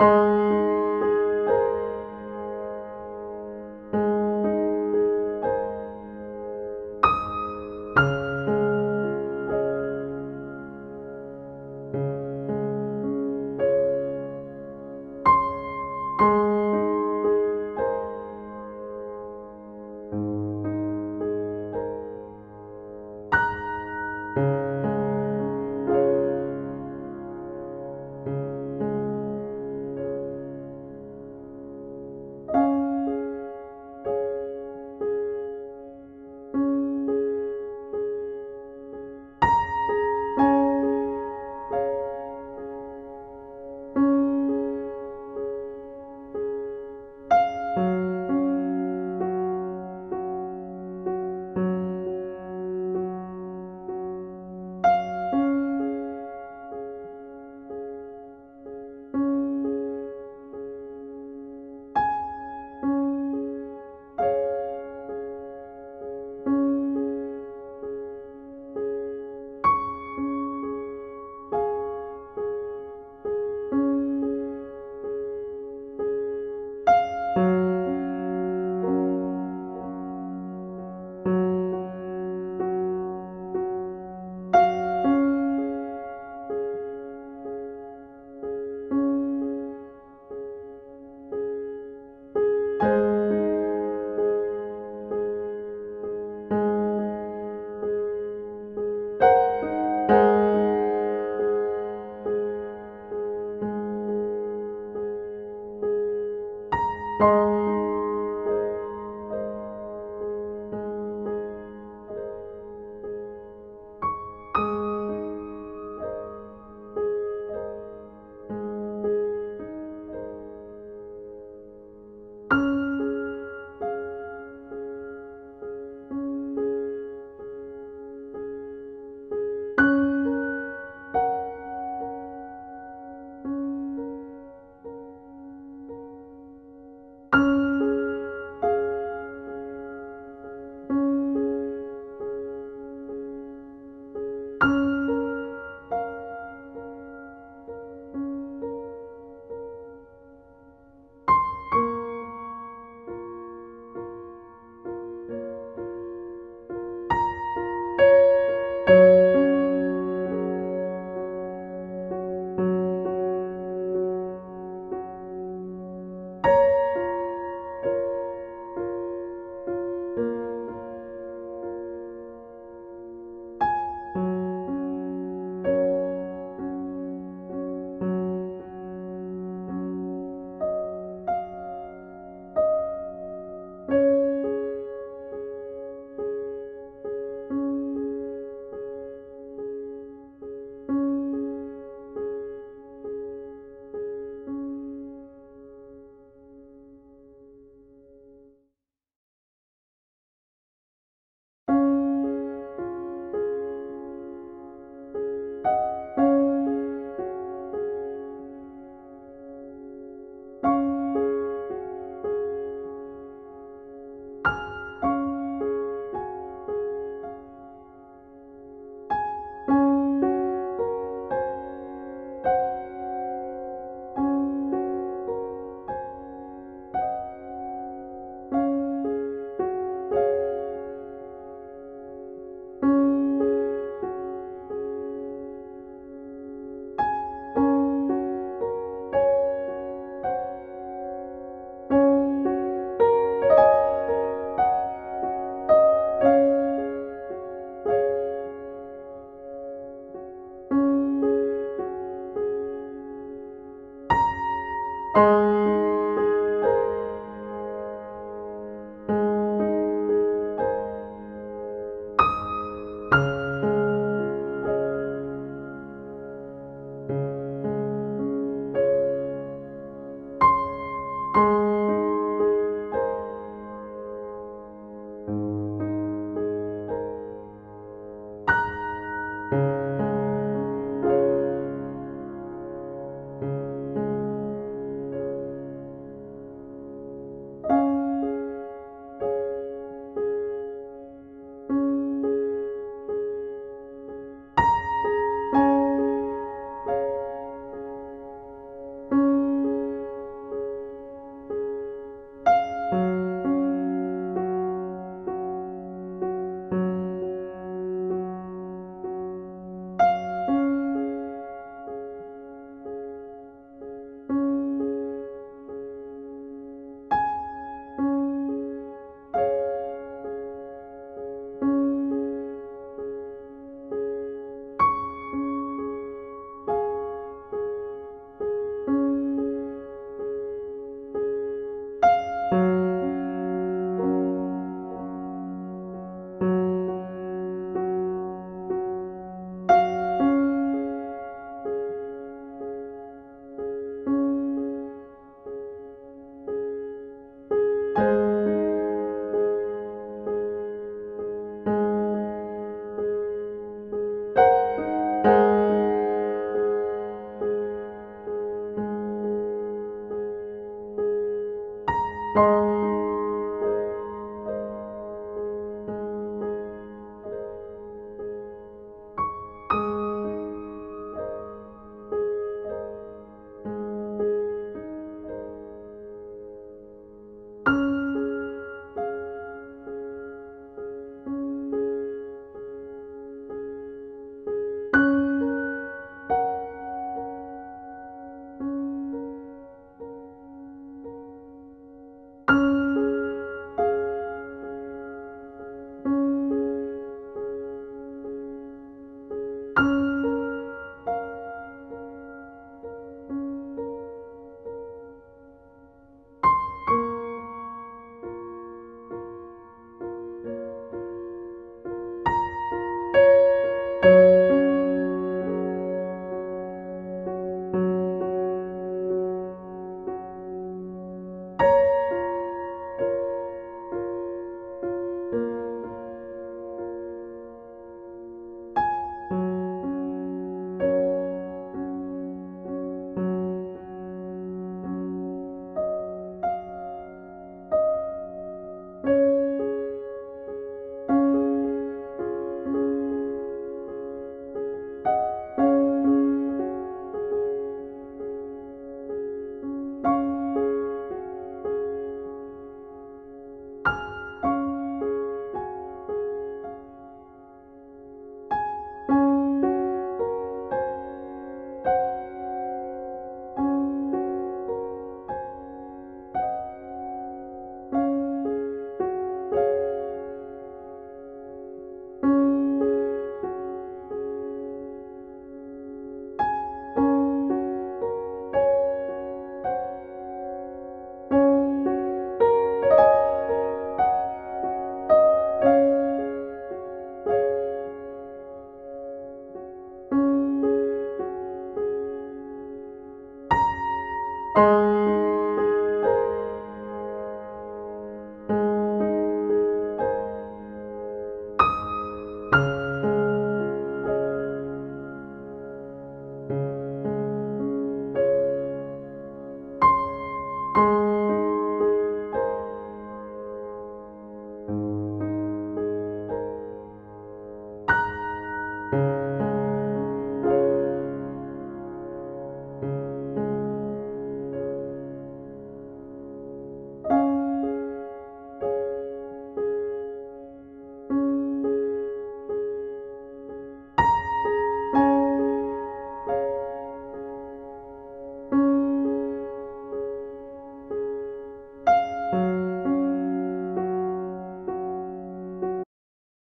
Música